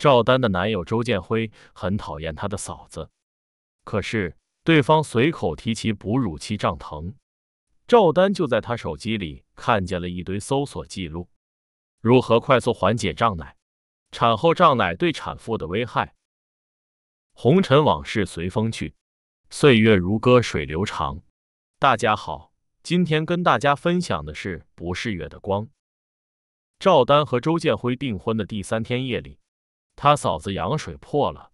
赵丹的男友周建辉很讨厌他的嫂子，可是对方随口提起哺乳期胀疼，赵丹就在他手机里看见了一堆搜索记录，如何快速缓解胀奶，产后胀奶对产妇的危害。红尘往事随风去，岁月如歌水流长。大家好，今天跟大家分享的是《不是月的光》。赵丹和周建辉订婚的第三天夜里。他嫂子羊水破了，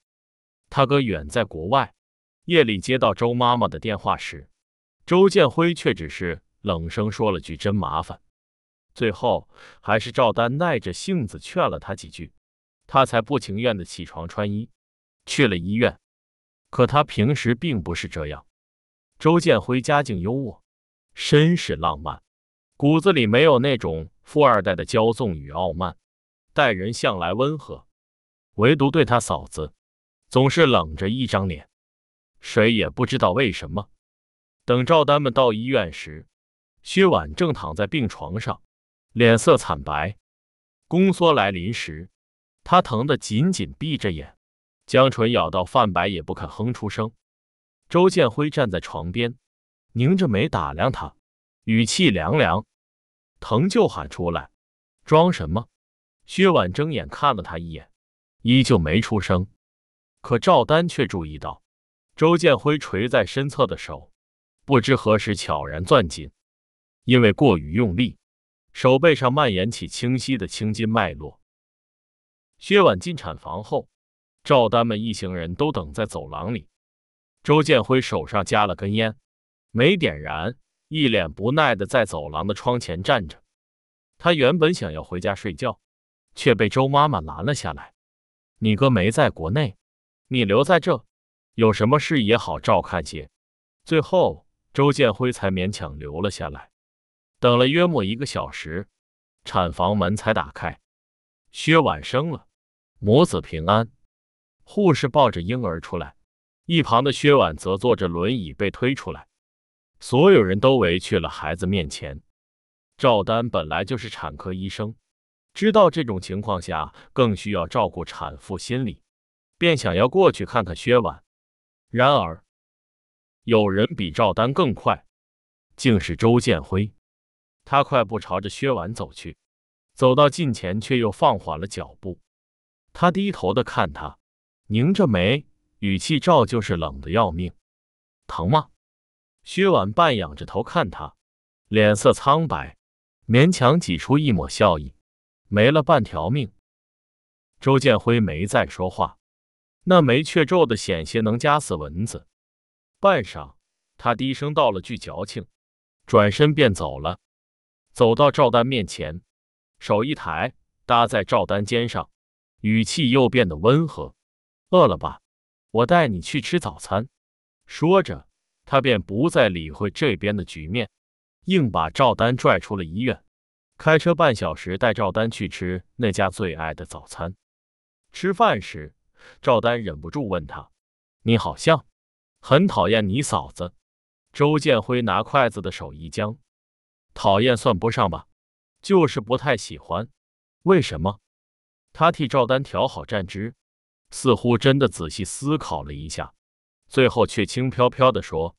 他哥远在国外。夜里接到周妈妈的电话时，周建辉却只是冷声说了句“真麻烦”。最后还是赵丹耐着性子劝了他几句，他才不情愿的起床穿衣去了医院。可他平时并不是这样。周建辉家境优渥，绅士浪漫，骨子里没有那种富二代的骄纵与傲慢，待人向来温和。唯独对他嫂子，总是冷着一张脸，谁也不知道为什么。等赵丹们到医院时，薛婉正躺在病床上，脸色惨白。宫缩来临时，他疼得紧紧闭着眼，将唇咬到泛白，也不肯哼出声。周建辉站在床边，拧着眉打量他，语气凉凉：“疼就喊出来，装什么？”薛婉睁眼看了他一眼。依旧没出声，可赵丹却注意到周建辉垂在身侧的手，不知何时悄然攥紧，因为过于用力，手背上蔓延起清晰的青筋脉络。薛婉进产房后，赵丹们一行人都等在走廊里。周建辉手上夹了根烟，没点燃，一脸不耐的在走廊的窗前站着。他原本想要回家睡觉，却被周妈妈拦了下来。你哥没在国内，你留在这，有什么事也好照看些。最后，周建辉才勉强留了下来。等了约莫一个小时，产房门才打开。薛婉生了，母子平安。护士抱着婴儿出来，一旁的薛婉则坐着轮椅被推出来。所有人都围去了孩子面前。赵丹本来就是产科医生。知道这种情况下更需要照顾产妇心理，便想要过去看看薛婉。然而，有人比赵丹更快，竟是周建辉。他快步朝着薛婉走去，走到近前却又放缓了脚步。他低头的看他，拧着眉，语气照旧是冷的要命。疼吗？薛婉半仰着头看他，脸色苍白，勉强挤出一抹笑意。没了半条命，周建辉没再说话，那眉却皱的险些能夹死蚊子。半晌，他低声道了句矫情，转身便走了。走到赵丹面前，手一抬，搭在赵丹肩上，语气又变得温和：“饿了吧？我带你去吃早餐。”说着，他便不再理会这边的局面，硬把赵丹拽出了医院。开车半小时带赵丹去吃那家最爱的早餐。吃饭时，赵丹忍不住问他：“你好像很讨厌你嫂子？”周建辉拿筷子的手一僵：“讨厌算不上吧，就是不太喜欢。为什么？”他替赵丹调好站姿，似乎真的仔细思考了一下，最后却轻飘飘的说：“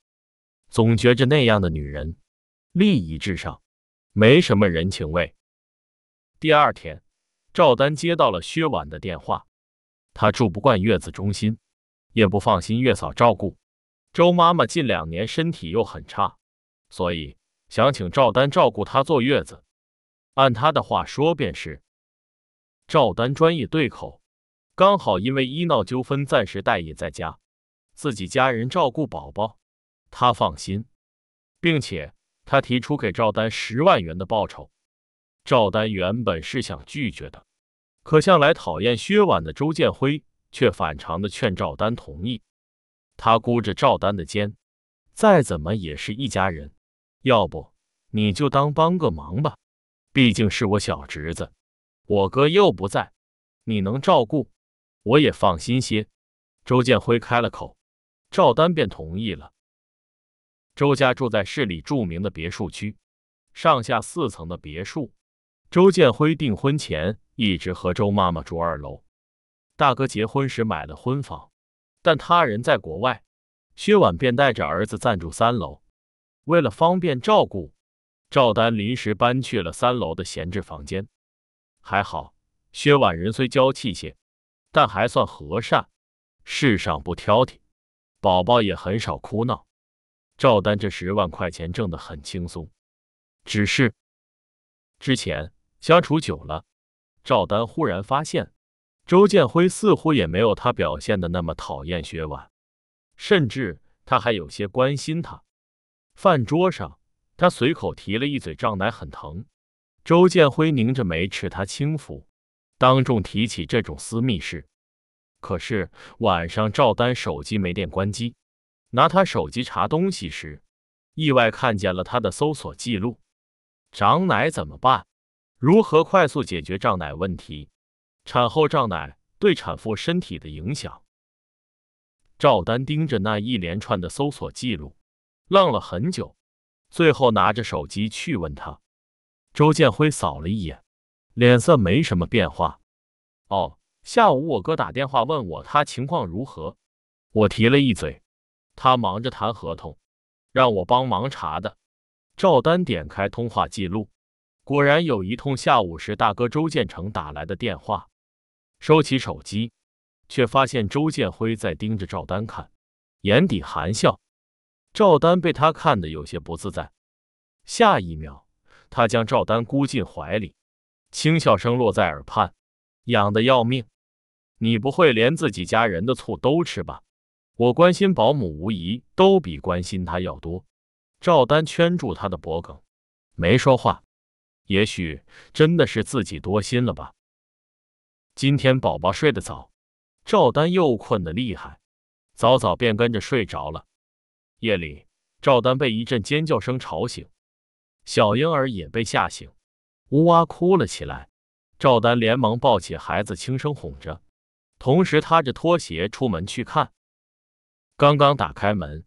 总觉着那样的女人，利益至上。”没什么人情味。第二天，赵丹接到了薛婉的电话，他住不惯月子中心，也不放心月嫂照顾。周妈妈近两年身体又很差，所以想请赵丹照顾她坐月子。按他的话说便是。赵丹专业对口，刚好因为医闹纠纷暂时待业在家，自己家人照顾宝宝，他放心，并且。他提出给赵丹十万元的报酬，赵丹原本是想拒绝的，可向来讨厌薛婉的周建辉却反常的劝赵丹同意。他箍着赵丹的肩，再怎么也是一家人，要不你就当帮个忙吧，毕竟是我小侄子，我哥又不在，你能照顾，我也放心些。周建辉开了口，赵丹便同意了。周家住在市里著名的别墅区，上下四层的别墅。周建辉订婚前一直和周妈妈住二楼，大哥结婚时买了婚房，但他人在国外，薛婉便带着儿子暂住三楼。为了方便照顾，赵丹临时搬去了三楼的闲置房间。还好，薛婉人虽娇气些，但还算和善，事上不挑剔，宝宝也很少哭闹。赵丹这十万块钱挣得很轻松，只是之前相处久了，赵丹忽然发现周建辉似乎也没有他表现的那么讨厌薛婉，甚至他还有些关心他。饭桌上，他随口提了一嘴胀奶很疼，周建辉拧着眉斥他轻浮，当众提起这种私密事。可是晚上赵丹手机没电关机。拿他手机查东西时，意外看见了他的搜索记录。涨奶怎么办？如何快速解决胀奶问题？产后胀奶对产妇身体的影响？赵丹盯着那一连串的搜索记录，愣了很久，最后拿着手机去问他。周建辉扫了一眼，脸色没什么变化。哦，下午我哥打电话问我他情况如何，我提了一嘴。他忙着谈合同，让我帮忙查的。赵丹点开通话记录，果然有一通下午时大哥周建成打来的电话。收起手机，却发现周建辉在盯着赵丹看，眼底含笑。赵丹被他看得有些不自在。下一秒，他将赵丹箍进怀里，轻笑声落在耳畔：“痒的要命，你不会连自己家人的醋都吃吧？”我关心保姆无疑都比关心他要多。赵丹圈住他的脖颈，没说话。也许真的是自己多心了吧。今天宝宝睡得早，赵丹又困得厉害，早早便跟着睡着了。夜里，赵丹被一阵尖叫声吵醒，小婴儿也被吓醒，呜哇哭了起来。赵丹连忙抱起孩子，轻声哄着，同时踏着拖鞋出门去看。刚刚打开门，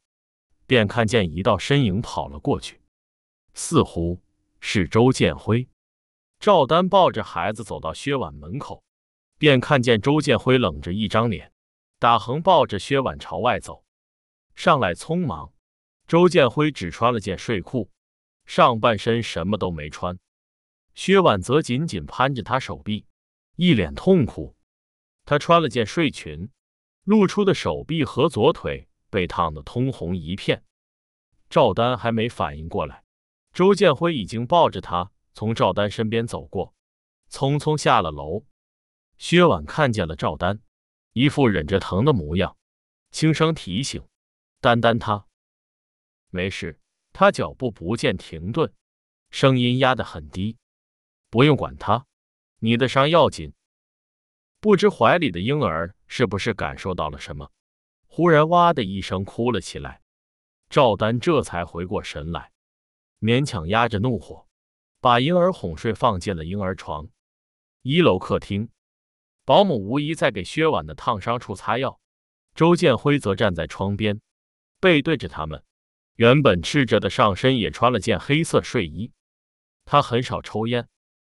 便看见一道身影跑了过去，似乎是周建辉。赵丹抱着孩子走到薛婉门口，便看见周建辉冷着一张脸，打横抱着薛婉朝外走。上来匆忙，周建辉只穿了件睡裤，上半身什么都没穿。薛婉则紧紧攀着他手臂，一脸痛苦。他穿了件睡裙。露出的手臂和左腿被烫得通红一片，赵丹还没反应过来，周建辉已经抱着他从赵丹身边走过，匆匆下了楼。薛婉看见了赵丹，一副忍着疼的模样，轻声提醒：“丹丹，他没事。”他脚步不见停顿，声音压得很低：“不用管他，你的伤要紧。”不知怀里的婴儿是不是感受到了什么，忽然哇的一声哭了起来。赵丹这才回过神来，勉强压着怒火，把婴儿哄睡，放进了婴儿床。一楼客厅，保姆无疑在给薛婉的烫伤处擦药，周建辉则站在窗边，背对着他们。原本赤着的上身也穿了件黑色睡衣。他很少抽烟，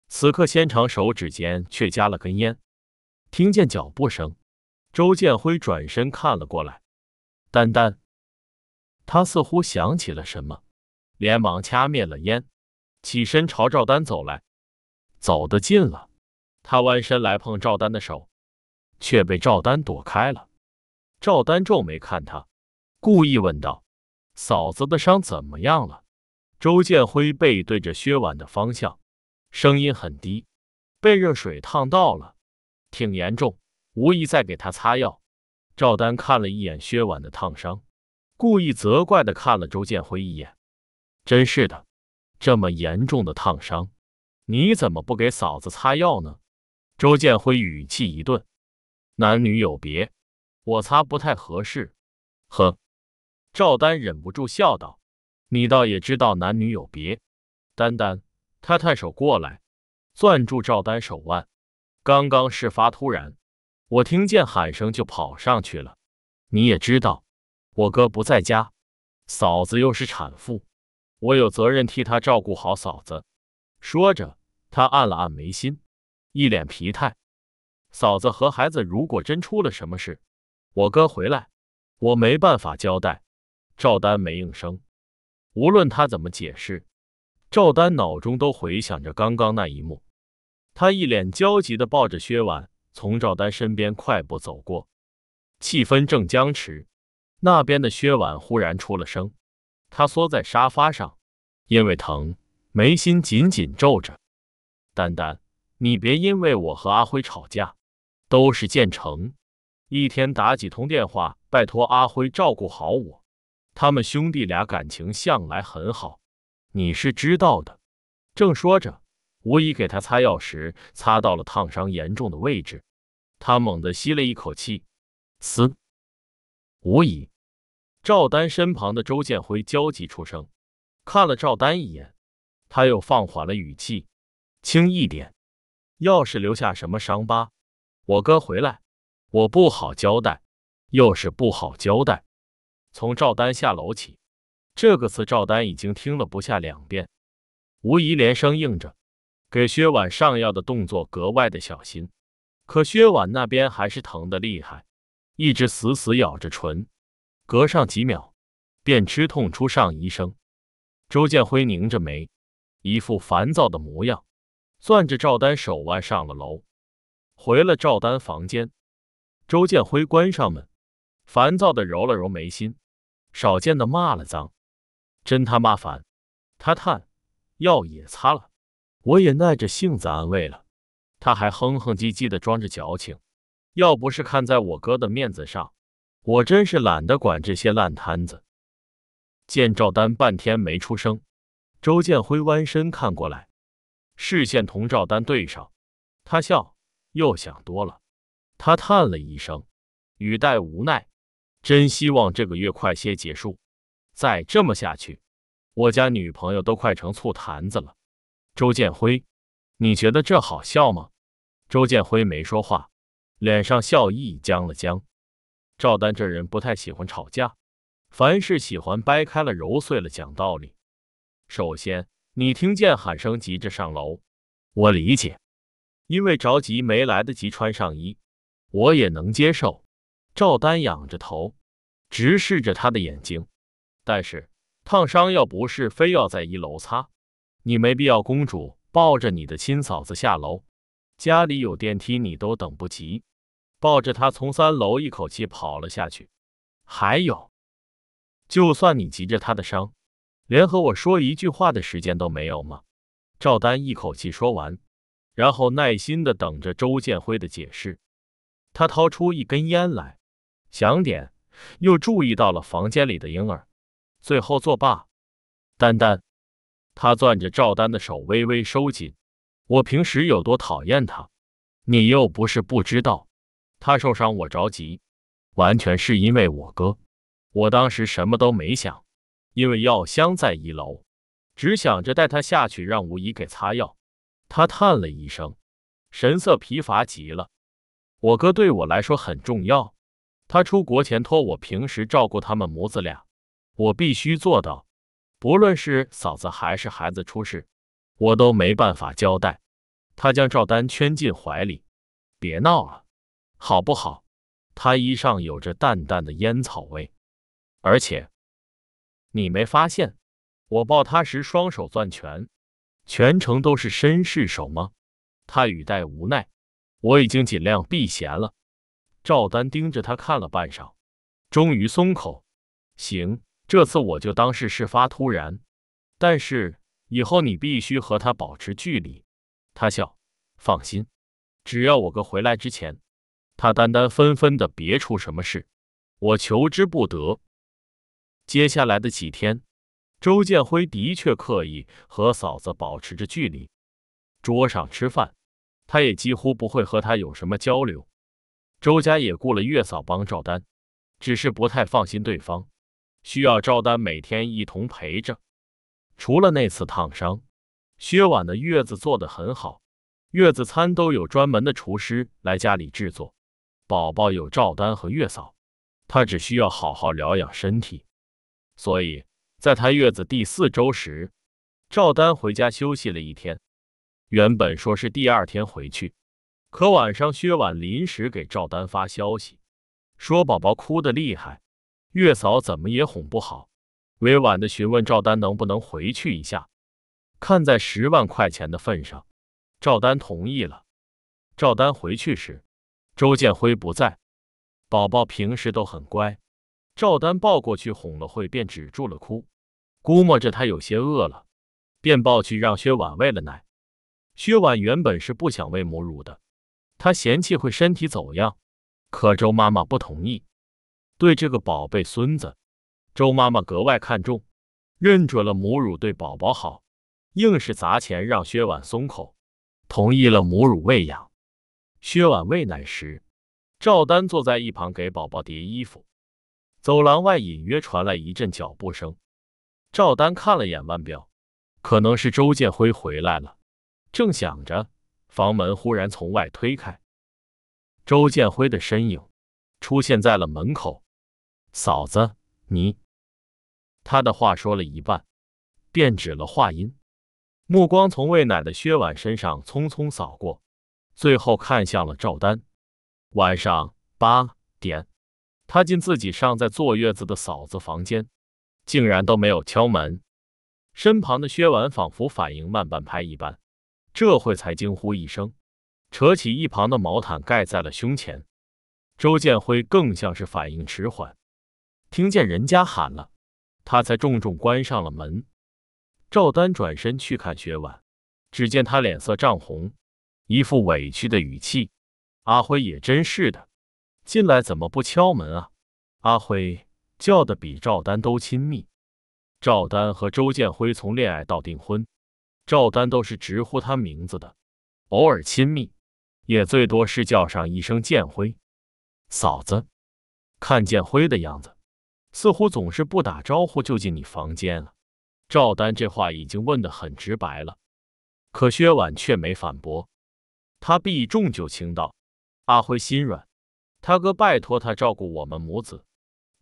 此刻纤长手指间却夹了根烟。听见脚步声，周建辉转身看了过来。丹丹，他似乎想起了什么，连忙掐灭了烟，起身朝赵丹走来。走得近了，他弯身来碰赵丹的手，却被赵丹躲开了。赵丹皱眉看他，故意问道：“嫂子的伤怎么样了？”周建辉背对着薛婉的方向，声音很低：“被热水烫到了。”挺严重，无意在给他擦药。赵丹看了一眼薛婉的烫伤，故意责怪的看了周建辉一眼。真是的，这么严重的烫伤，你怎么不给嫂子擦药呢？周建辉语气一顿，男女有别，我擦不太合适。呵，赵丹忍不住笑道：“你倒也知道男女有别。”丹丹，他探手过来，攥住赵丹手腕。刚刚事发突然，我听见喊声就跑上去了。你也知道，我哥不在家，嫂子又是产妇，我有责任替她照顾好嫂子。说着，他按了按眉心，一脸疲态。嫂子和孩子如果真出了什么事，我哥回来，我没办法交代。赵丹没应声。无论他怎么解释，赵丹脑中都回想着刚刚那一幕。他一脸焦急的抱着薛婉，从赵丹身边快步走过。气氛正僵持，那边的薛婉忽然出了声。他缩在沙发上，因为疼，眉心紧紧皱着。丹丹，你别因为我和阿辉吵架，都是建成，一天打几通电话，拜托阿辉照顾好我。他们兄弟俩感情向来很好，你是知道的。正说着，吴姨给他擦药时，擦到了烫伤严重的位置。他猛地吸了一口气，嘶，吴姨。赵丹身旁的周建辉焦急出声，看了赵丹一眼，他又放缓了语气，轻一点。要是留下什么伤疤，我哥回来，我不好交代。又是不好交代。从赵丹下楼起，这个词赵丹已经听了不下两遍。吴姨连声应着，给薛婉上药的动作格外的小心。可薛婉那边还是疼的厉害，一直死死咬着唇。隔上几秒，便吃痛出上一声。周建辉拧着眉，一副烦躁的模样，攥着赵丹手腕上了楼，回了赵丹房间。周建辉关上门，烦躁的揉了揉眉心，少见的骂了脏：“真他妈烦！”他叹，药也擦了，我也耐着性子安慰了。他还哼哼唧唧的装着矫情，要不是看在我哥的面子上。我真是懒得管这些烂摊子。见赵丹半天没出声，周建辉弯身看过来，视线同赵丹对上，他笑，又想多了。他叹了一声，语带无奈：“真希望这个月快些结束，再这么下去，我家女朋友都快成醋坛子了。”周建辉，你觉得这好笑吗？周建辉没说话，脸上笑意僵了僵。赵丹这人不太喜欢吵架，凡事喜欢掰开了揉碎了讲道理。首先，你听见喊声急着上楼，我理解，因为着急没来得及穿上衣，我也能接受。赵丹仰着头，直视着他的眼睛。但是烫伤要不是非要在一楼擦，你没必要公主抱着你的亲嫂子下楼，家里有电梯你都等不及。抱着她从三楼一口气跑了下去。还有，就算你急着她的伤，连和我说一句话的时间都没有吗？赵丹一口气说完，然后耐心的等着周建辉的解释。他掏出一根烟来，想点，又注意到了房间里的婴儿，最后作罢。丹丹，他攥着赵丹的手微微收紧。我平时有多讨厌他，你又不是不知道。他受伤，我着急，完全是因为我哥。我当时什么都没想，因为药箱在一楼，只想着带他下去让吴姨给擦药。他叹了一声，神色疲乏极了。我哥对我来说很重要，他出国前托我平时照顾他们母子俩，我必须做到，不论是嫂子还是孩子出事，我都没办法交代。他将赵丹圈进怀里，别闹了。好不好？他衣上有着淡淡的烟草味，而且你没发现我抱他时双手攥拳，全程都是绅士手吗？他语带无奈。我已经尽量避嫌了。赵丹盯着他看了半晌，终于松口。行，这次我就当是事发突然，但是以后你必须和他保持距离。他笑，放心，只要我哥回来之前。他单单分分的别出什么事，我求之不得。接下来的几天，周建辉的确刻意和嫂子保持着距离。桌上吃饭，他也几乎不会和他有什么交流。周家也雇了月嫂帮赵丹，只是不太放心对方，需要赵丹每天一同陪着。除了那次烫伤，薛婉的月子做得很好，月子餐都有专门的厨师来家里制作。宝宝有赵丹和月嫂，他只需要好好疗养身体。所以，在他月子第四周时，赵丹回家休息了一天。原本说是第二天回去，可晚上薛婉临时给赵丹发消息，说宝宝哭得厉害，月嫂怎么也哄不好，委婉的询问赵丹能不能回去一下。看在十万块钱的份上，赵丹同意了。赵丹回去时，周建辉不在。宝宝平时都很乖，赵丹抱过去哄了会，便止住了哭。估摸着他有些饿了，便抱去让薛婉喂了奶。薛婉原本是不想喂母乳的。她嫌弃会身体走样，可周妈妈不同意。对这个宝贝孙子，周妈妈格外看重，认准了母乳对宝宝好，硬是砸钱让薛婉松口，同意了母乳喂养。薛婉喂奶时，赵丹坐在一旁给宝宝叠衣服。走廊外隐约传来一阵脚步声，赵丹看了眼腕表，可能是周建辉回来了，正想着。房门忽然从外推开，周建辉的身影出现在了门口。嫂子，你……他的话说了一半，便止了话音，目光从喂奶的薛婉身上匆匆扫过，最后看向了赵丹。晚上八点，他进自己尚在坐月子的嫂子房间，竟然都没有敲门。身旁的薛婉仿佛反应慢半拍一般。这会才惊呼一声，扯起一旁的毛毯盖在了胸前。周建辉更像是反应迟缓，听见人家喊了，他才重重关上了门。赵丹转身去看薛婉，只见他脸色涨红，一副委屈的语气：“阿辉也真是的，进来怎么不敲门啊？”阿辉叫的比赵丹都亲密。赵丹和周建辉从恋爱到订婚。赵丹都是直呼他名字的，偶尔亲密，也最多是叫上一声建辉嫂子。看建辉的样子，似乎总是不打招呼就进你房间了。赵丹这话已经问得很直白了，可薛婉却没反驳，他避重就轻道：“阿辉心软，他哥拜托他照顾我们母子，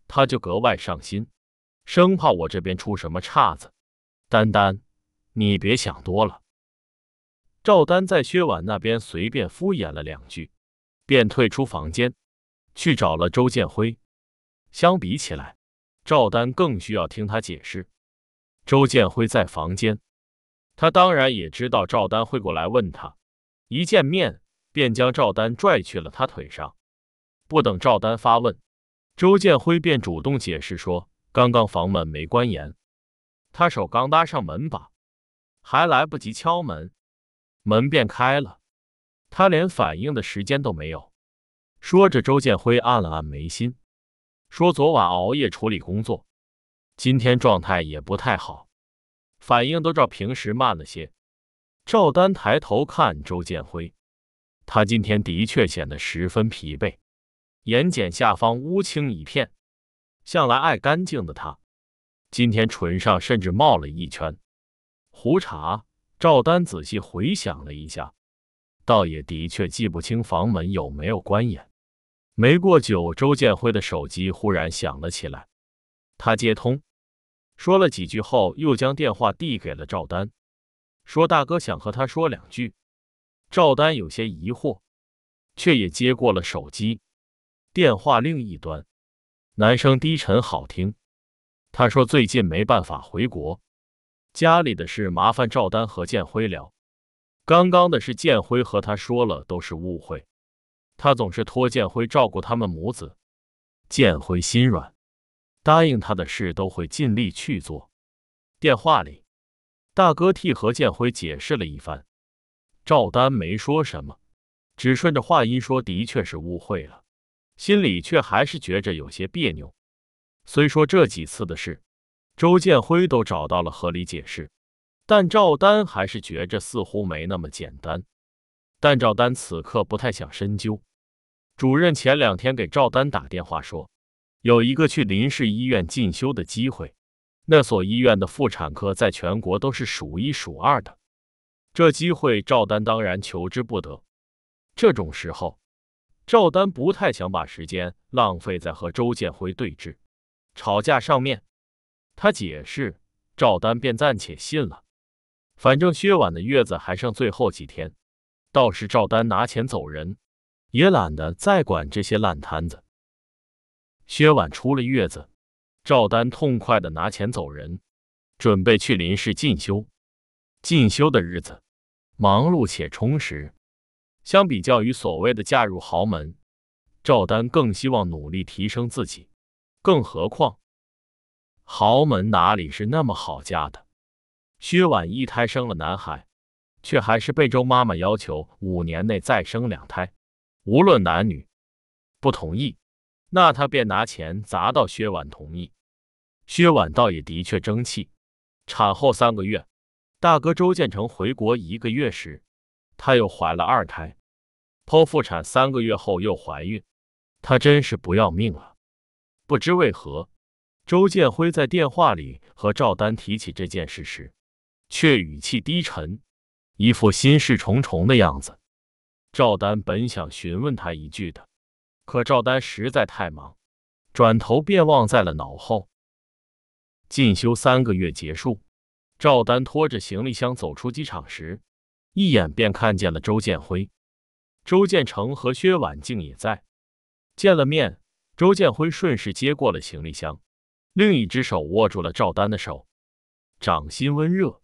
他就格外上心，生怕我这边出什么岔子。丹丹。”你别想多了。赵丹在薛婉那边随便敷衍了两句，便退出房间，去找了周建辉。相比起来，赵丹更需要听他解释。周建辉在房间，他当然也知道赵丹会过来问他，一见面便将赵丹拽去了他腿上。不等赵丹发问，周建辉便主动解释说：“刚刚房门没关严，他手刚搭上门把。”还来不及敲门，门便开了，他连反应的时间都没有。说着，周建辉按了按眉心，说：“昨晚熬夜处理工作，今天状态也不太好，反应都照平时慢了些。”赵丹抬头看周建辉，他今天的确显得十分疲惫，眼睑下方乌青一片。向来爱干净的他，今天唇上甚至冒了一圈。胡茬，赵丹仔细回想了一下，倒也的确记不清房门有没有关严。没过久，周建辉的手机忽然响了起来，他接通，说了几句后，又将电话递给了赵丹，说：“大哥想和他说两句。”赵丹有些疑惑，却也接过了手机。电话另一端，男生低沉好听，他说：“最近没办法回国。”家里的事麻烦赵丹和建辉聊。刚刚的事建辉和他说了，都是误会。他总是托建辉照顾他们母子。建辉心软，答应他的事都会尽力去做。电话里，大哥替何建辉解释了一番。赵丹没说什么，只顺着话音说：“的确是误会了。”心里却还是觉着有些别扭。虽说这几次的事。周建辉都找到了合理解释，但赵丹还是觉着似乎没那么简单。但赵丹此刻不太想深究。主任前两天给赵丹打电话说，有一个去林氏医院进修的机会，那所医院的妇产科在全国都是数一数二的。这机会赵丹当然求之不得。这种时候，赵丹不太想把时间浪费在和周建辉对峙、吵架上面。他解释，赵丹便暂且信了。反正薛婉的月子还剩最后几天，到时赵丹拿钱走人，也懒得再管这些烂摊子。薛婉出了月子，赵丹痛快的拿钱走人，准备去林氏进修。进修的日子忙碌且充实，相比较于所谓的嫁入豪门，赵丹更希望努力提升自己。更何况，豪门哪里是那么好嫁的？薛婉一胎生了男孩，却还是被周妈妈要求五年内再生两胎，无论男女。不同意，那他便拿钱砸到薛婉同意。薛婉倒也的确争气，产后三个月，大哥周建成回国一个月时，她又怀了二胎。剖腹产三个月后又怀孕，她真是不要命了。不知为何，周建辉在电话里和赵丹提起这件事时，却语气低沉，一副心事重重的样子。赵丹本想询问他一句的，可赵丹实在太忙，转头便忘在了脑后。进修三个月结束，赵丹拖着行李箱走出机场时，一眼便看见了周建辉、周建成和薛婉静也在。见了面。周建辉顺势接过了行李箱，另一只手握住了赵丹的手，掌心温热。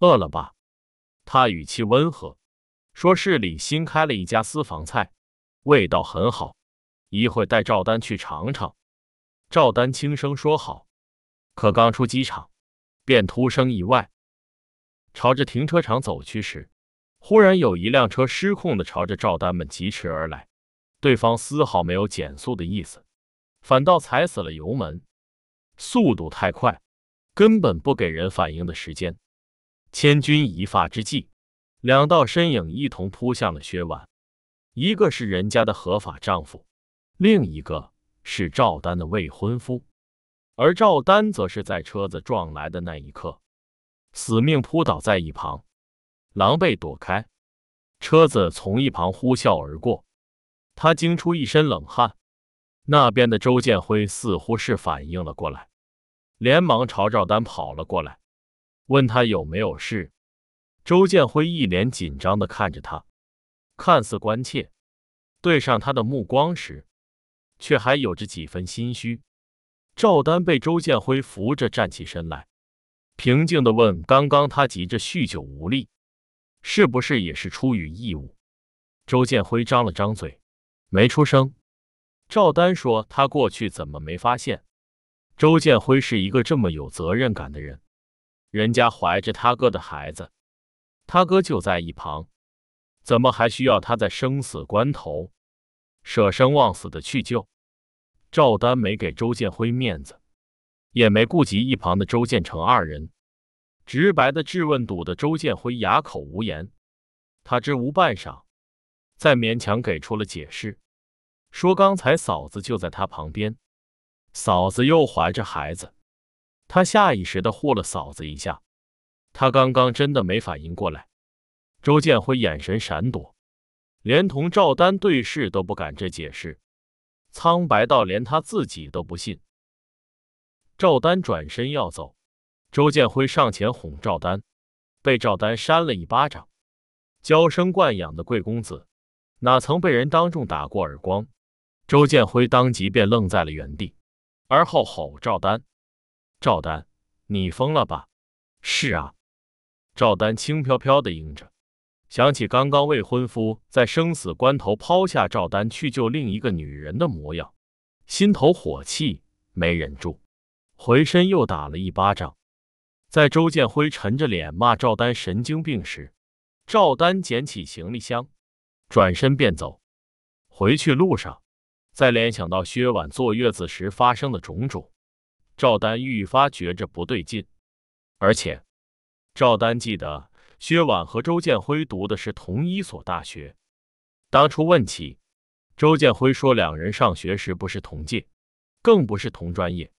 饿了吧？他语气温和，说市里新开了一家私房菜，味道很好，一会带赵丹去尝尝。赵丹轻声说好，可刚出机场，便突生意外，朝着停车场走去时，忽然有一辆车失控的朝着赵丹们疾驰而来。对方丝毫没有减速的意思，反倒踩死了油门，速度太快，根本不给人反应的时间。千钧一发之际，两道身影一同扑向了薛婉，一个是人家的合法丈夫，另一个是赵丹的未婚夫。而赵丹则是在车子撞来的那一刻，死命扑倒在一旁，狼狈躲开。车子从一旁呼啸而过。他惊出一身冷汗，那边的周建辉似乎是反应了过来，连忙朝赵丹跑了过来，问他有没有事。周建辉一脸紧张的看着他，看似关切，对上他的目光时，却还有着几分心虚。赵丹被周建辉扶着站起身来，平静的问：“刚刚他急着酗酒无力，是不是也是出于义务？”周建辉张了张嘴。没出声。赵丹说：“他过去怎么没发现？周建辉是一个这么有责任感的人，人家怀着他哥的孩子，他哥就在一旁，怎么还需要他在生死关头舍生忘死的去救？”赵丹没给周建辉面子，也没顾及一旁的周建成二人，直白的质问堵得周建辉哑口无言。他支吾半晌。再勉强给出了解释，说刚才嫂子就在他旁边，嫂子又怀着孩子，他下意识的护了嫂子一下，他刚刚真的没反应过来。周建辉眼神闪躲，连同赵丹对视都不敢这解释，苍白到连他自己都不信。赵丹转身要走，周建辉上前哄赵丹，被赵丹扇了一巴掌，娇生惯养的贵公子。哪曾被人当众打过耳光？周建辉当即便愣在了原地，而后吼赵丹：“赵丹，你疯了吧？”“是啊。”赵丹轻飘飘的应着。想起刚刚未婚夫在生死关头抛下赵丹去救另一个女人的模样，心头火气没忍住，回身又打了一巴掌。在周建辉沉着脸骂赵丹神经病时，赵丹捡起行李箱。转身便走，回去路上，再联想到薛婉坐月子时发生的种种，赵丹愈发觉着不对劲。而且，赵丹记得薛婉和周建辉读的是同一所大学，当初问起，周建辉说两人上学时不是同届，更不是同专业，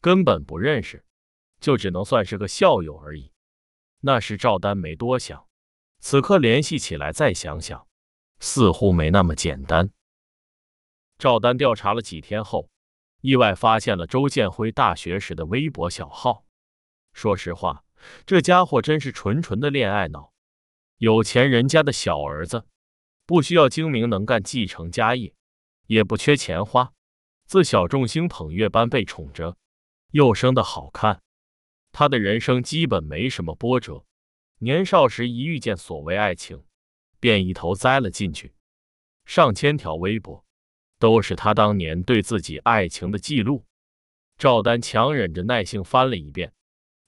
根本不认识，就只能算是个校友而已。那时赵丹没多想，此刻联系起来再想想。似乎没那么简单。赵丹调查了几天后，意外发现了周建辉大学时的微博小号。说实话，这家伙真是纯纯的恋爱脑。有钱人家的小儿子，不需要精明能干继承家业，也不缺钱花，自小众星捧月般被宠着，又生得好看，他的人生基本没什么波折。年少时一遇见所谓爱情，便一头栽了进去。上千条微博都是他当年对自己爱情的记录。赵丹强忍着耐性翻了一遍，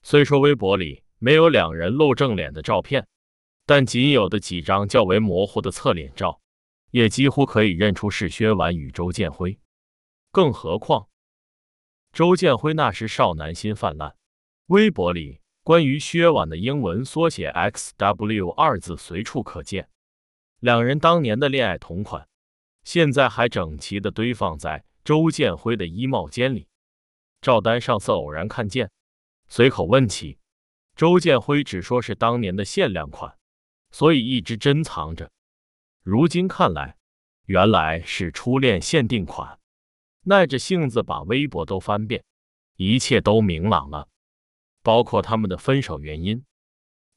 虽说微博里没有两人露正脸的照片，但仅有的几张较为模糊的侧脸照，也几乎可以认出是薛婉与周建辉。更何况，周建辉那时少男心泛滥，微博里关于薛婉的英文缩写 XW 二字随处可见。两人当年的恋爱同款，现在还整齐的堆放在周建辉的衣帽间里。赵丹上次偶然看见，随口问起，周建辉只说是当年的限量款，所以一直珍藏着。如今看来，原来是初恋限定款。耐着性子把微博都翻遍，一切都明朗了，包括他们的分手原因。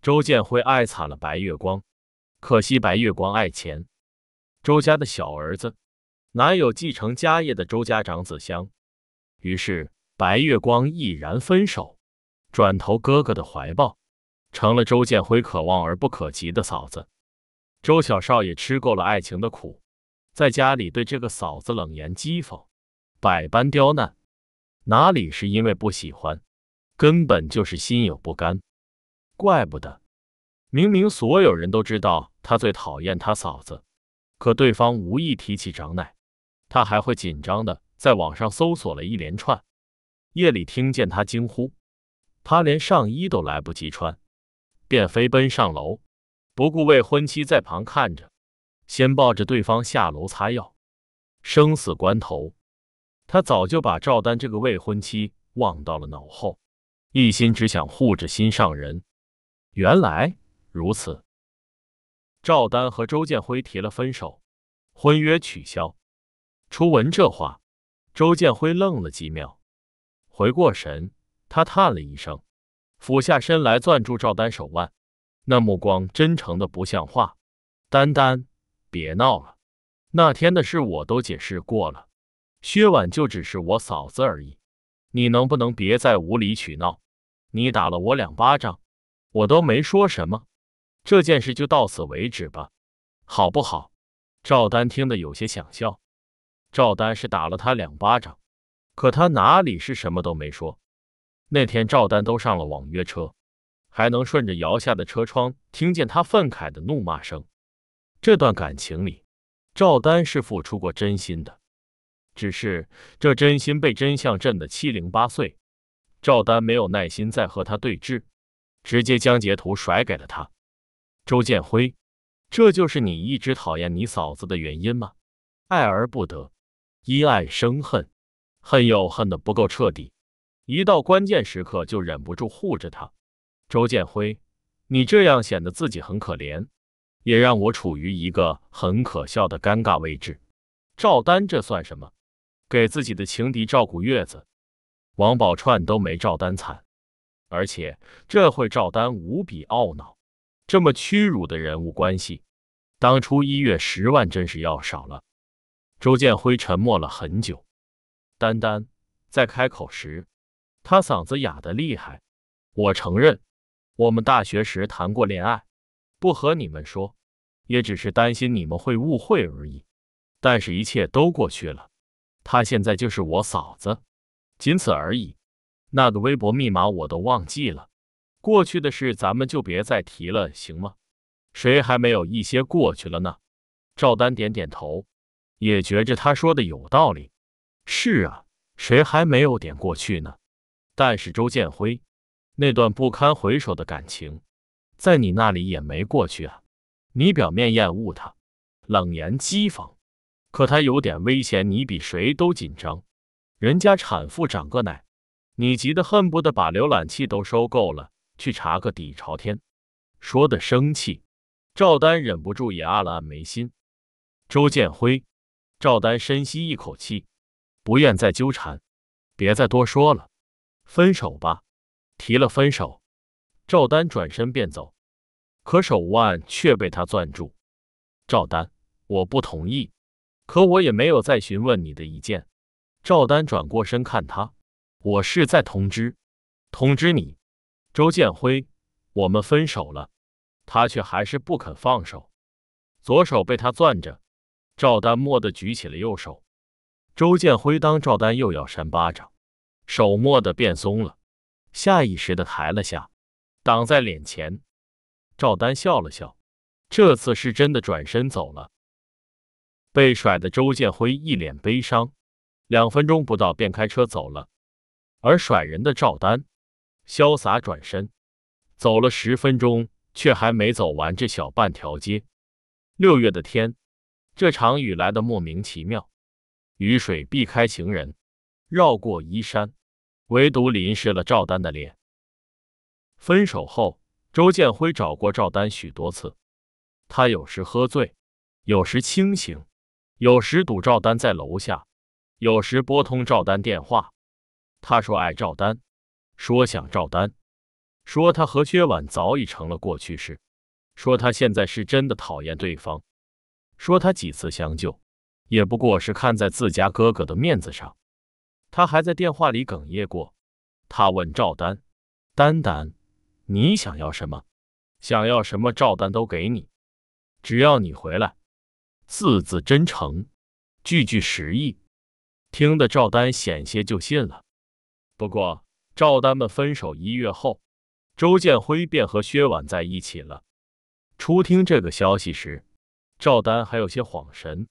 周建辉爱惨了白月光，可惜白月光爱钱。周家的小儿子哪有继承家业的周家长子香？于是。白月光毅然分手，转投哥哥的怀抱，成了周建辉可望而不可及的嫂子。周小少爷吃够了爱情的苦，在家里对这个嫂子冷言讥讽，百般刁难，哪里是因为不喜欢，根本就是心有不甘。怪不得，明明所有人都知道他最讨厌他嫂子，可对方无意提起长奶，他还会紧张的在网上搜索了一连串。夜里听见他惊呼，他连上衣都来不及穿，便飞奔上楼，不顾未婚妻在旁看着，先抱着对方下楼擦药。生死关头，他早就把赵丹这个未婚妻忘到了脑后，一心只想护着心上人。原来如此，赵丹和周建辉提了分手，婚约取消。初闻这话，周建辉愣了几秒。回过神，他叹了一声，俯下身来攥住赵丹手腕，那目光真诚的不像话。丹丹，别闹了，那天的事我都解释过了，薛婉就只是我嫂子而已，你能不能别再无理取闹？你打了我两巴掌，我都没说什么，这件事就到此为止吧，好不好？赵丹听得有些想笑，赵丹是打了他两巴掌。可他哪里是什么都没说？那天赵丹都上了网约车，还能顺着摇下的车窗听见他愤慨的怒骂声。这段感情里，赵丹是付出过真心的，只是这真心被真相震得七零八碎。赵丹没有耐心再和他对峙，直接将截图甩给了他。周建辉，这就是你一直讨厌你嫂子的原因吗？爱而不得，因爱生恨。恨又恨的不够彻底，一到关键时刻就忍不住护着他。周建辉，你这样显得自己很可怜，也让我处于一个很可笑的尴尬位置。赵丹这算什么？给自己的情敌照顾月子，王宝钏都没赵丹惨。而且这会赵丹无比懊恼，这么屈辱的人物关系，当初一月十万真是要少了。周建辉沉默了很久。丹丹在开口时，他嗓子哑得厉害。我承认，我们大学时谈过恋爱，不和你们说，也只是担心你们会误会而已。但是，一切都过去了，她现在就是我嫂子，仅此而已。那个微博密码我都忘记了，过去的事咱们就别再提了，行吗？谁还没有一些过去了呢？赵丹点点头，也觉着他说的有道理。是啊，谁还没有点过去呢？但是周建辉那段不堪回首的感情，在你那里也没过去啊。你表面厌恶他，冷言讥讽，可他有点危险，你比谁都紧张。人家产妇长个奶，你急得恨不得把浏览器都收购了，去查个底朝天。说的生气，赵丹忍不住也按了按眉心。周建辉，赵丹深吸一口气。不愿再纠缠，别再多说了，分手吧。提了分手，赵丹转身便走。可手腕却被他攥住。赵丹，我不同意，可我也没有再询问你的意见。赵丹转过身看他，我是在通知，通知你，周建辉，我们分手了。他却还是不肯放手，左手被他攥着。赵丹蓦地举起了右手。周建辉当赵丹又要扇巴掌，手蓦地变松了，下意识的抬了下，挡在脸前。赵丹笑了笑，这次是真的转身走了。被甩的周建辉一脸悲伤，两分钟不到便开车走了。而甩人的赵丹潇洒转身，走了十分钟，却还没走完这小半条街。六月的天，这场雨来的莫名其妙，雨水避开行人，绕过衣衫，唯独淋湿了赵丹的脸。分手后。周建辉找过赵丹许多次，他有时喝醉，有时清醒，有时堵赵丹在楼下，有时拨通赵丹电话。他说爱赵丹，说想赵丹，说他和薛婉早已成了过去式，说他现在是真的讨厌对方，说他几次相救，也不过是看在自家哥哥的面子上。他还在电话里哽咽过。他问赵丹：“丹丹。”你想要什么？想要什么？赵丹都给你，只要你回来。字字真诚，句句实意，听得赵丹险些就信了。不过，赵丹们分手一月后，周建辉便和薛婉在一起了。初听这个消息时，赵丹还有些恍神，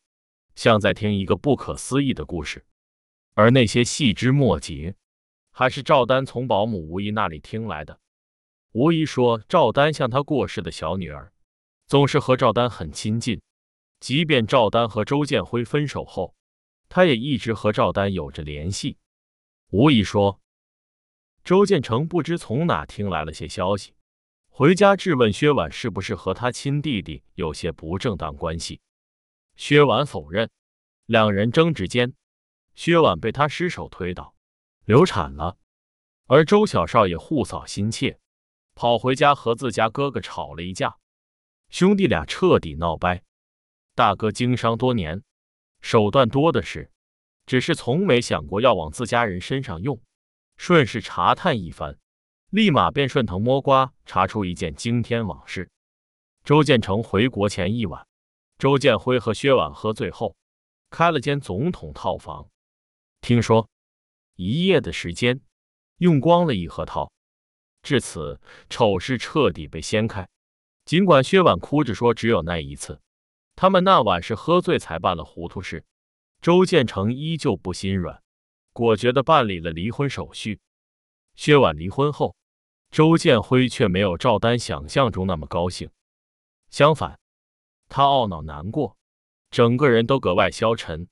像在听一个不可思议的故事，而那些细枝末节，还是赵丹从保姆吴姨那里听来的。吴姨说，赵丹像她过世的小女儿，总是和赵丹很亲近。即便赵丹和周建辉分手后，他也一直和赵丹有着联系。吴姨说，周建成不知从哪听来了些消息，回家质问薛婉是不是和他亲弟弟有些不正当关系。薛婉否认，两人争执间，薛婉被他失手推倒，流产了。而周小少爷护嫂心切。跑回家和自家哥哥吵了一架，兄弟俩彻底闹掰。大哥经商多年，手段多的是，只是从没想过要往自家人身上用。顺势查探一番，立马便顺藤摸瓜查出一件惊天往事：周建成回国前一晚，周建辉和薛婉喝醉后开了间总统套房，听说一夜的时间用光了一盒套。至此，丑事彻底被掀开。尽管薛婉哭着说只有那一次，他们那晚是喝醉才办了糊涂事，周建成依旧不心软，果决的办理了离婚手续。薛婉离婚后，周建辉却没有赵丹想象中那么高兴，相反，他懊恼难过，整个人都格外消沉，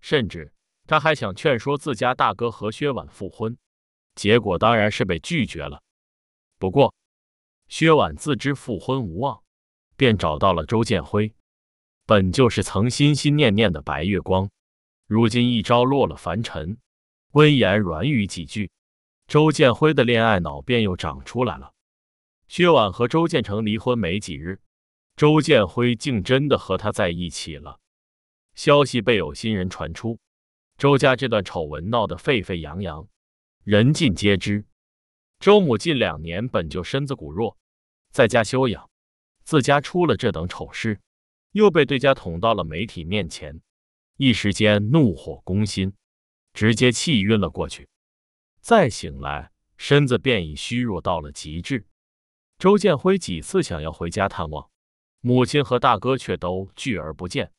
甚至他还想劝说自家大哥和薛婉复婚，结果当然是被拒绝了。不过，薛婉自知复婚无望，便找到了周建辉。本就是曾心心念念的白月光，如今一朝落了凡尘，温言软语几句，周建辉的恋爱脑便又长出来了。薛婉和周建成离婚没几日，周建辉竟真的和他在一起了。消息被有心人传出，周家这段丑闻闹得沸沸扬扬，人尽皆知。周母近两年本就身子骨弱，在家休养，自家出了这等丑事，又被对家捅到了媒体面前，一时间怒火攻心，直接气晕了过去。再醒来，身子便已虚弱到了极致。周建辉几次想要回家探望，母亲和大哥却都拒而不见，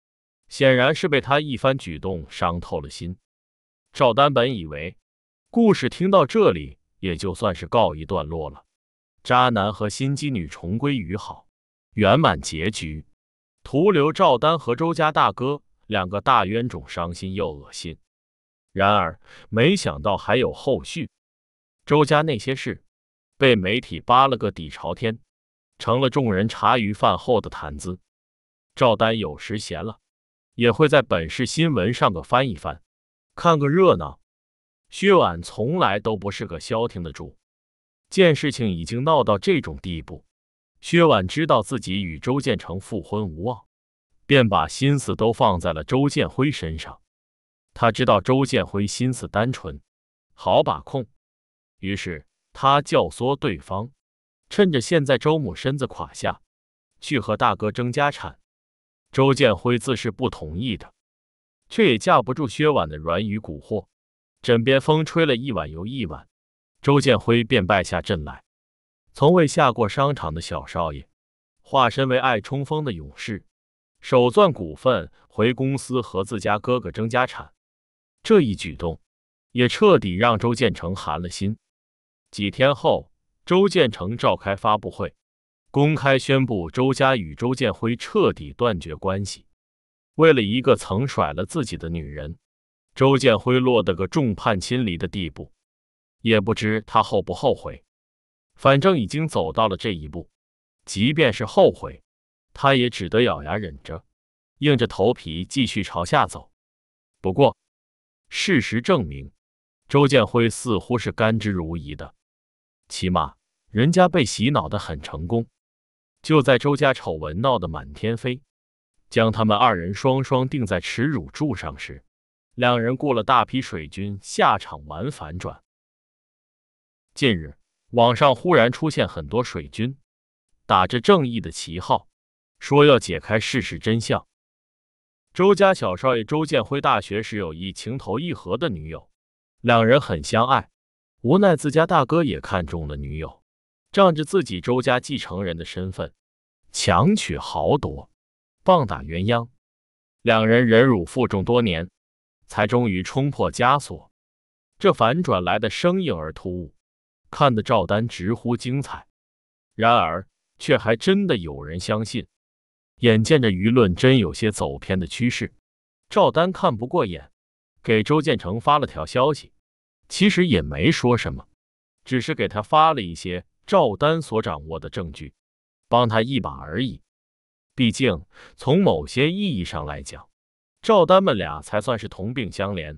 显然是被他一番举动伤透了心。赵丹本以为故事听到这里。也就算是告一段落了，渣男和心机女重归于好，圆满结局，徒留赵丹和周家大哥两个大冤种伤心又恶心。然而没想到还有后续，周家那些事被媒体扒了个底朝天，成了众人茶余饭后的谈资。赵丹有时闲了，也会在本市新闻上个翻一翻，看个热闹。薛婉从来都不是个消停的主，见事情已经闹到这种地步，薛婉知道自己与周建成复婚无望，便把心思都放在了周建辉身上。他知道周建辉心思单纯，好把控，于是他教唆对方，趁着现在周母身子垮下，去和大哥争家产。周建辉自是不同意的，却也架不住薛婉的软语蛊惑，枕边风吹了一晚又一晚，周建辉便败下阵来。从未下过商场的小少爷，化身为爱冲锋的勇士，手攥股份回公司和自家哥哥争家产。这一举动也彻底让周建成寒了心。几天后，周建成召开发布会，公开宣布周家与周建辉彻底断绝关系。为了一个曾甩了自己的女人，周建辉落得个众叛亲离的地步，也不知他后不后悔。反正已经走到了这一步，即便是后悔，他也只得咬牙忍着，硬着头皮继续朝下走。不过，事实证明，周建辉似乎是甘之如饴的，起码人家被洗脑的很成功。就在周家丑闻闹得满天飞，将他们二人双双钉在耻辱柱上时，两人雇了大批水军下场玩反转。近日，网上忽然出现很多水军，打着正义的旗号，说要解开事实真相。周家小少爷周建辉大学时有一情投意合的女友，两人很相爱。无奈自家大哥也看中了女友，仗着自己周家继承人的身份，强取豪夺，棒打鸳鸯。两人忍辱负重多年，才终于冲破枷锁。这反转来的生硬而突兀，看得赵丹直呼精彩。然而，却还真的有人相信。眼见着舆论真有些走偏的趋势，赵丹看不过眼，给周建成发了条消息。其实也没说什么，只是给他发了一些赵丹所掌握的证据，帮他一把而已。毕竟从某些意义上来讲，赵丹们俩才算是同病相怜。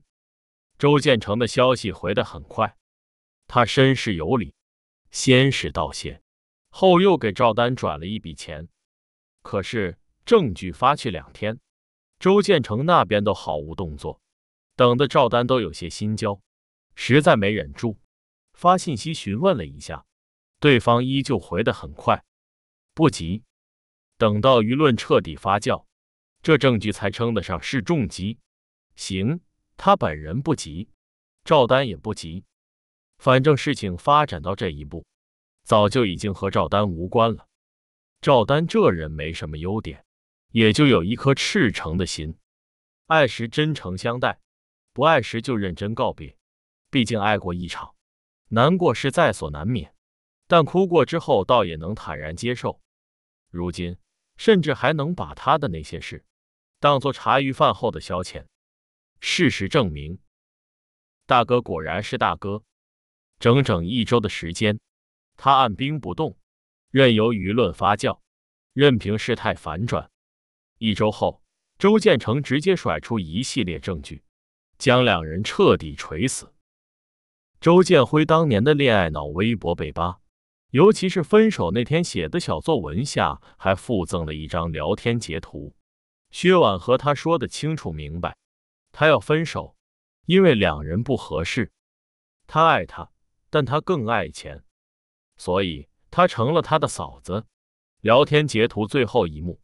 周建成的消息回得很快，他绅士有礼，先是道谢，后又给赵丹转了一笔钱。可是证据发去两天，周建成那边都毫无动作，等的赵丹都有些心焦，实在没忍住，发信息询问了一下，对方依旧回得很快，不急。等到舆论彻底发酵，这证据才称得上是重击。行，他本人不急，赵丹也不急，反正事情发展到这一步，早就已经和赵丹无关了。赵丹这人没什么优点，也就有一颗赤诚的心，爱时真诚相待，不爱时就认真告别。毕竟爱过一场，难过是在所难免，但哭过之后倒也能坦然接受。如今甚至还能把他的那些事当做茶余饭后的消遣。事实证明，大哥果然是大哥。整整一周的时间，他按兵不动。任由舆论发酵，任凭事态反转。一周后，周建成直接甩出一系列证据，将两人彻底锤死。周建辉当年的恋爱脑微博被扒，尤其是分手那天写的小作文下，还附赠了一张聊天截图。薛婉和他说的清楚明白，他要分手，因为两人不合适。他爱他，但他更爱钱，所以。他成了他的嫂子。聊天截图最后一幕，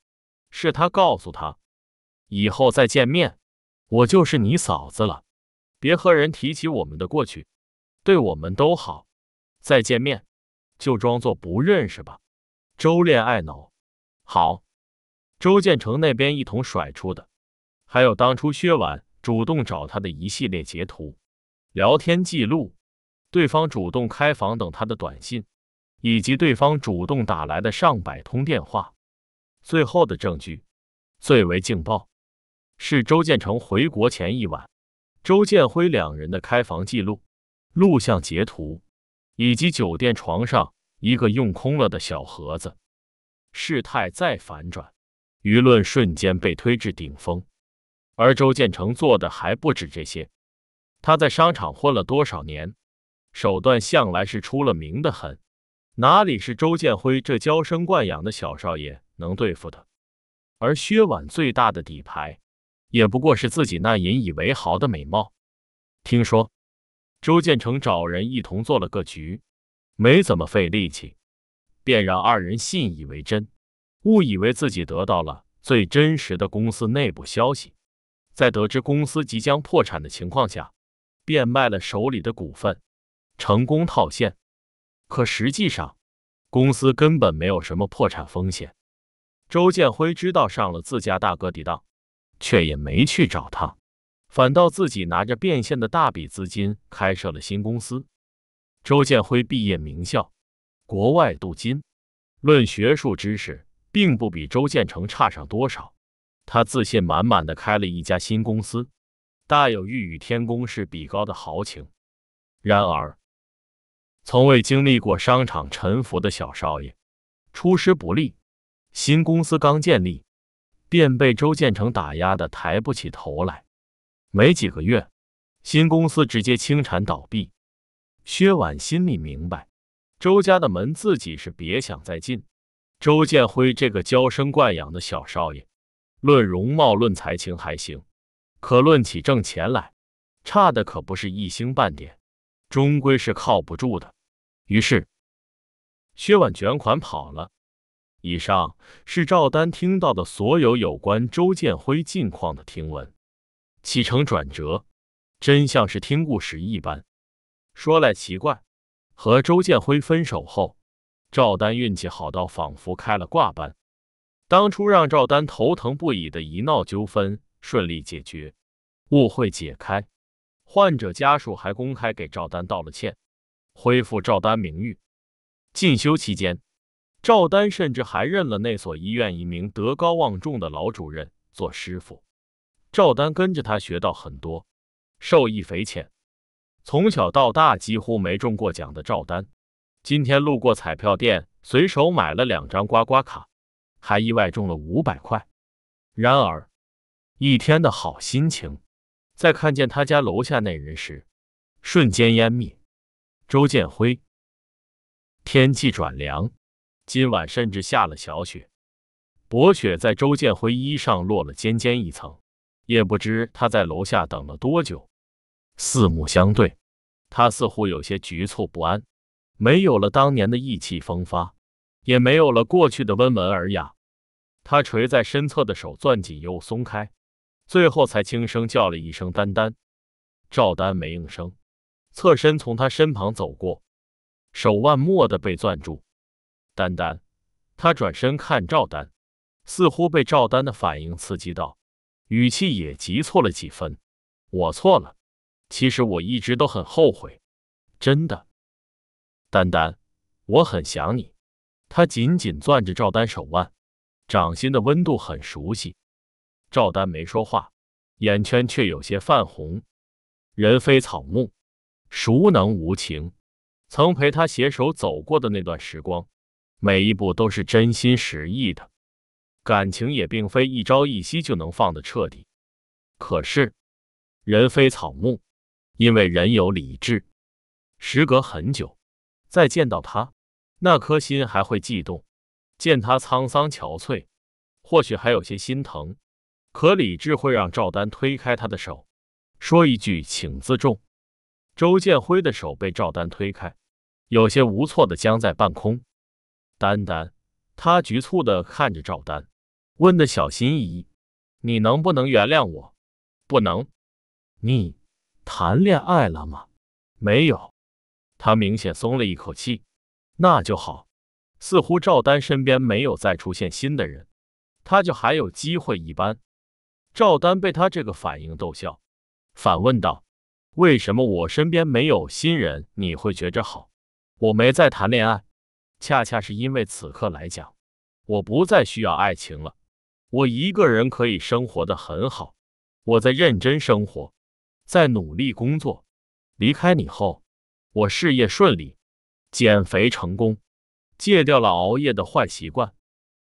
是他告诉他：“以后再见面，我就是你嫂子了，别和人提起我们的过去，对我们都好。再见面，就装作不认识吧。”周恋爱脑，好。周建成那边一同甩出的，还有当初薛婉主动找他的一系列截图、聊天记录，对方主动开房等他的短信。以及对方主动打来的上百通电话，最后的证据。最为劲爆，是周建成回国前一晚，周建辉两人的开房记录、录像截图，以及酒店床上一个用空了的小盒子。事态再反转，舆论瞬间被推至顶峰。而周建成做的还不止这些，他在商场混了多少年，手段向来是出了名的狠。哪里是周建辉这娇生惯养的小少爷能对付的？而薛婉最大的底牌，也不过是自己那引以为豪的美貌。听说周建成找人一同做了个局，没怎么费力气，便让二人信以为真，误以为自己得到了最真实的公司内部消息。在得知公司即将破产的情况下，变卖了手里的股份，成功套现。可实际上，公司根本没有什么破产风险。周建辉知道上了自家大哥的当，却也没去找他，反倒自己拿着变现的大笔资金开设了新公司。周建辉毕业名校，国外镀金，论学术知识，并不比周建成差上多少。他自信满满的开了一家新公司，大有欲与天公试比高的豪情。然而，从未经历过商场沉浮的小少爷，出师不利。新公司刚建立，便被周建成打压的抬不起头来。没几个月，新公司直接清产倒闭。薛婉心里明白，周家的门自己是别想再进。周建辉这个娇生惯养的小少爷。论容貌，论才情还行，可论起挣钱来，差的可不是一星半点，终归是靠不住的。于是，薛婉卷款跑了。以上是赵丹听到的所有有关周建辉近况的听闻，起承转折，真像是听故事一般。说来奇怪，和周建辉分手后，赵丹运气好到仿佛开了挂般。当初让赵丹头疼不已的一闹纠纷顺利解决，误会解开，患者家属还公开给赵丹道了歉，恢复赵丹名誉。进修期间，赵丹甚至还认了那所医院一名德高望重的老主任做师傅。赵丹跟着他学到很多，受益匪浅。从小到大几乎没中过奖的赵丹，今天路过彩票店，随手买了两张刮刮卡。还意外中了五百块，然而一天的好心情，在看见他家楼下那人时，瞬间湮灭。周建辉，天气转凉，今晚甚至下了小雪，薄雪在周建辉衣上落了尖尖一层，也不知他在楼下等了多久。四目相对，他似乎有些局促不安，没有了当年的意气风发，也没有了过去的温文尔雅。他垂在身侧的手攥紧又松开，最后才轻声叫了一声“丹丹”。赵丹没应声，侧身从他身旁走过，手腕蓦地被攥住。丹丹，他转身看赵丹，似乎被赵丹的反应刺激到，语气也急促了几分：“我错了，其实我一直都很后悔，真的。”丹丹，我很想你。他紧紧攥着赵丹手腕。掌心的温度很熟悉，赵丹没说话，眼圈却有些泛红。人非草木，孰能无情？曾陪他携手走过的那段时光，每一步都是真心实意的。感情也并非一朝一夕就能放得彻底。可是人非草木，因为人有理智。时隔很久，再见到他，那颗心还会悸动。见他沧桑憔悴，或许还有些心疼，可理智会让赵丹推开他的手，说一句“请自重”。周建辉的手被赵丹推开，有些无措的僵在半空。丹丹，他局促的看着赵丹，问的小心翼翼：“你能不能原谅我？”“不能。”“你谈恋爱了吗？”“没有。”他明显松了一口气。“那就好。”似乎赵丹身边没有再出现新的人，他就还有机会一般。赵丹被他这个反应逗笑，反问道：“为什么我身边没有新人，你会觉着好？我没在谈恋爱，恰恰是因为此刻来讲，我不再需要爱情了。我一个人可以生活的很好，我在认真生活，在努力工作。离开你后，我事业顺利，减肥成功。”戒掉了熬夜的坏习惯，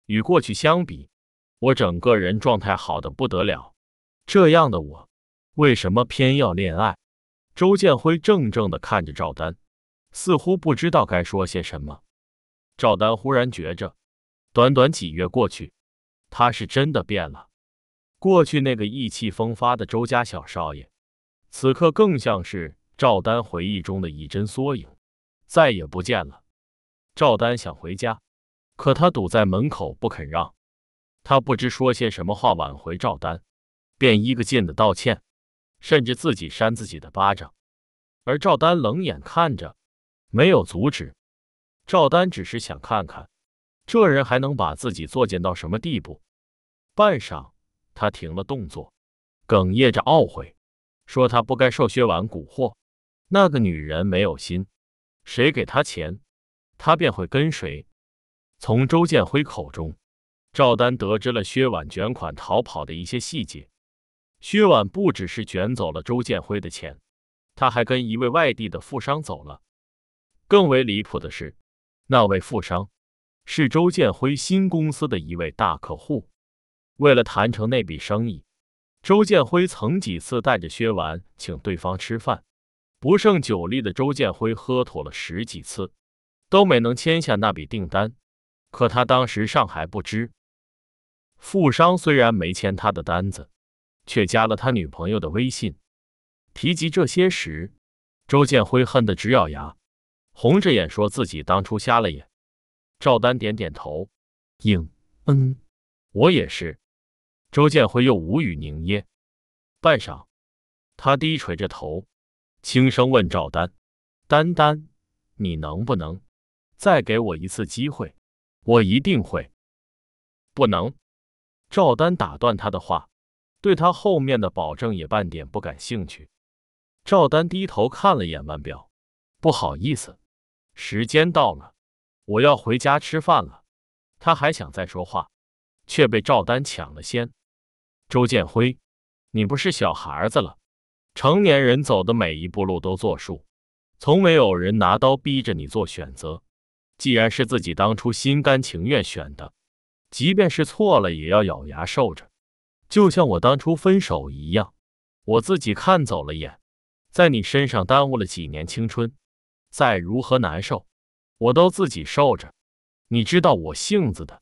与过去相比，我整个人状态好的不得了。这样的我，为什么偏要恋爱？周建辉怔怔的看着赵丹，似乎不知道该说些什么。赵丹忽然觉着，短短几月过去，他是真的变了。过去那个意气风发的周家小少爷，此刻更像是赵丹回忆中的一帧缩影，再也不见了。赵丹想回家，可他堵在门口不肯让。他不知说些什么话挽回赵丹，便一个劲的道歉，甚至自己扇自己的巴掌。而赵丹冷眼看着，没有阻止。赵丹只是想看看，这人还能把自己作践到什么地步。半晌，他停了动作，哽咽着懊悔，说他不该受薛婉蛊惑。那个女人没有心，谁给他钱，他便会跟谁。从周建辉口中，赵丹得知了薛婉卷款逃跑的一些细节。薛婉不只是卷走了周建辉的钱，他还跟一位外地的富商走了。更为离谱的是。那位富商是周建辉新公司的一位大客户。为了谈成那笔生意，周建辉曾几次带着薛婉请对方吃饭。不胜酒力的周建辉喝妥了十几次，都没能签下那笔订单。可他当时尚还不知，富商虽然没签他的单子，却加了他女朋友的微信。提及这些时，周建辉恨得直咬牙。红着眼说自己当初瞎了眼，赵丹点点头，应嗯，我也是。周建辉又无语凝噎，半晌，他低垂着头，轻声问赵丹：“丹丹，你能不能再给我一次机会？我一定会。”不能。赵丹打断他的话，对他后面的保证也半点不感兴趣。赵丹低头看了眼腕表，不好意思。时间到了，我要回家吃饭了。他还想再说话，却被赵丹抢了先。周建辉，你不是小孩子了，成年人走的每一步路都作数，从没有人拿刀逼着你做选择。既然是自己当初心甘情愿选的，即便是错了，也要咬牙受着。就像我当初分手一样，我自己看走了眼，在你身上耽误了几年青春。再如何难受，我都自己受着。你知道我性子的，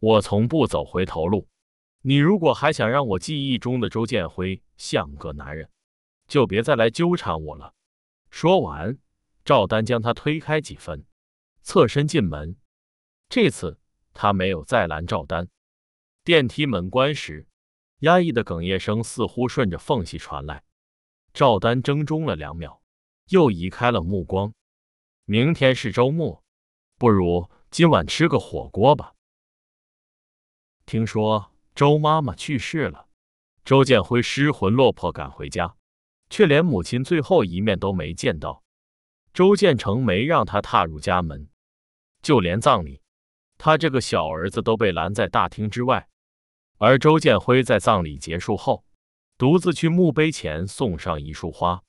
我从不走回头路。你如果还想让我记忆中的周建辉像个男人，就别再来纠缠我了。说完，赵丹将他推开几分，侧身进门。这次他没有再拦赵丹。电梯门关时，压抑的哽咽声似乎顺着缝隙传来。赵丹怔怔了两秒，又移开了目光。明天是周末，不如今晚吃个火锅吧。听说周妈妈去世了，周建辉失魂落魄赶回家，却连母亲最后一面都没见到。周建成没让他踏入家门，就连葬礼，他这个小儿子都被拦在大厅之外。而周建辉在葬礼结束后，独自去墓碑前送上一束花，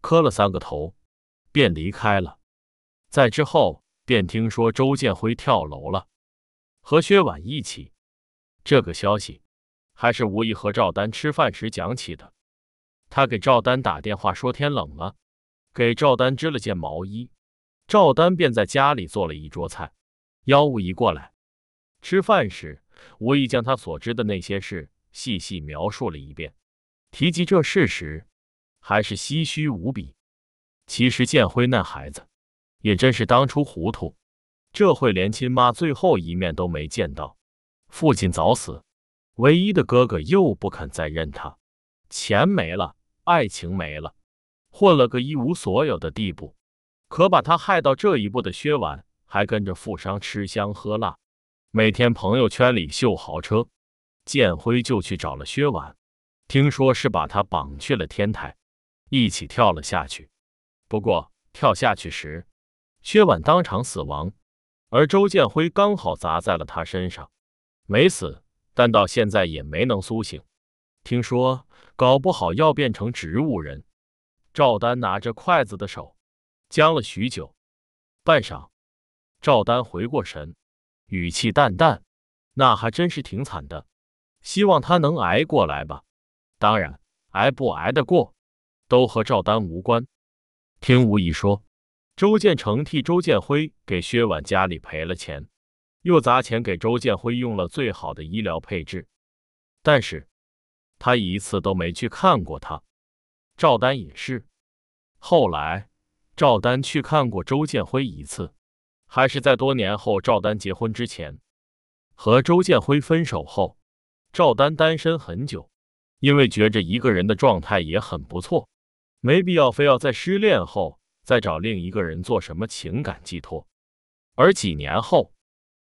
磕了三个头，便离开了。在之后，便听说周建辉跳楼了，和薛婉一起。这个消息还是吴毅和赵丹吃饭时讲起的。他给赵丹打电话说天冷了，给赵丹织了件毛衣。赵丹便在家里做了一桌菜，邀吴毅过来吃饭时，吴毅将他所知的那些事细细描述了一遍。提及这事时，还是唏嘘无比。其实建辉那孩子。也真是当初糊涂，这会连亲妈最后一面都没见到。父亲早死，唯一的哥哥又不肯再认他，钱没了，爱情没了，混了个一无所有的地步。可把他害到这一步的薛婉，还跟着富商吃香喝辣，每天朋友圈里秀豪车。建辉就去找了薛婉，听说是把他绑去了天台，一起跳了下去。不过跳下去时，薛婉当场死亡，而周建辉刚好砸在了他身上，没死，但到现在也没能苏醒。听说搞不好要变成植物人。赵丹拿着筷子的手僵了许久，半晌，赵丹回过神，语气淡淡：“那还真是挺惨的，希望他能挨过来吧。当然，挨不挨得过，都和赵丹无关。”听吴仪说。周建成替周建辉给薛婉家里赔了钱，又砸钱给周建辉用了最好的医疗配置，但是他一次都没去看过他。赵丹也是。后来赵丹去看过周建辉一次，还是在多年后赵丹结婚之前。和周建辉分手后，赵丹单身很久，因为觉着一个人的状态也很不错，没必要非要在失恋后。再找另一个人做什么情感寄托？而几年后，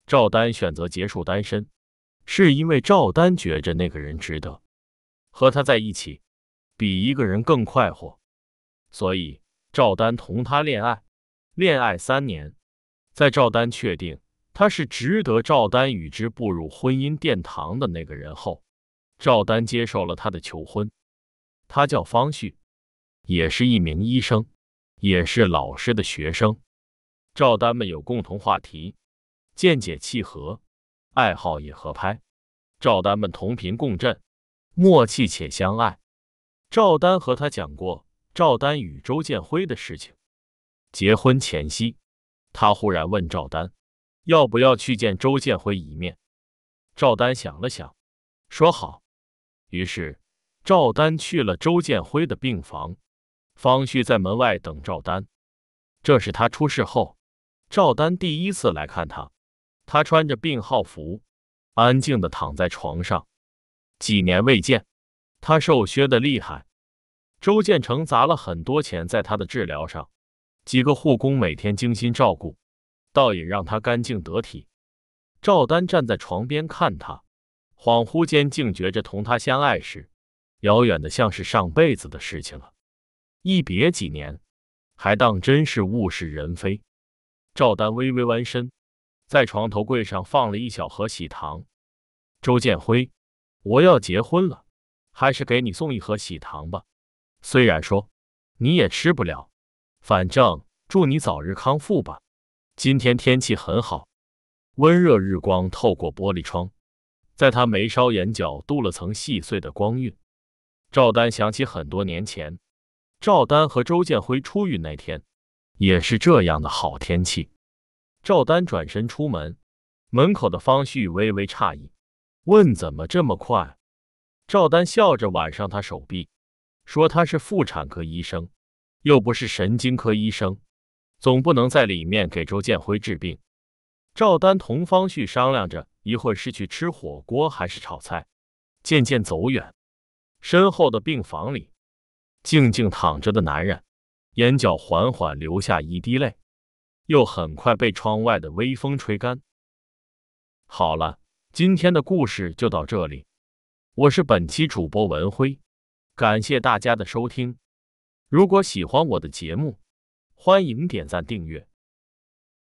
赵丹选择结束单身，是因为赵丹觉着那个人值得和他在一起，比一个人更快活。所以赵丹同他恋爱，恋爱三年，在赵丹确定他是值得赵丹与之步入婚姻殿堂的那个人后，赵丹接受了他的求婚。他叫方旭，也是一名医生。也是老师的学生，赵丹们有共同话题，见解契合，爱好也合拍。赵丹们同频共振，默契且相爱。赵丹和他讲过赵丹与周建辉的事情。结婚前夕，他忽然问赵丹要不要去见周建辉一面。赵丹想了想，说好。于是赵丹去了周建辉的病房。方旭在门外等赵丹，这是他出事后，赵丹第一次来看他。他穿着病号服，安静的躺在床上。几年未见，他瘦削的厉害。周建成砸了很多钱在他的治疗上，几个护工每天精心照顾，倒也让他干净得体。赵丹站在床边看他，恍惚间竟觉着同他相爱时，遥远的像是上辈子的事情了。一别几年，还当真是物是人非。赵丹微微弯身，在床头柜上放了一小盒喜糖。周建辉，我要结婚了，还是给你送一盒喜糖吧。虽然说你也吃不了，反正祝你早日康复吧。今天天气很好，温热日光透过玻璃窗，在他眉梢眼角镀了层细碎的光晕。赵丹想起很多年前。赵丹和周建辉出狱那天，也是这样的好天气。赵丹转身出门，门口的方旭微微诧异，问：“怎么这么快？”赵丹笑着挽上他手臂，说：“他是妇产科医生，又不是神经科医生，总不能在里面给周建辉治病。”赵丹同方旭商量着，一会儿是去吃火锅还是炒菜，渐渐走远。身后的病房里。静静躺着的男人，眼角缓缓流下一滴泪，又很快被窗外的微风吹干。好了，今天的故事就到这里，我是本期主播文辉，感谢大家的收听。如果喜欢我的节目，欢迎点赞订阅。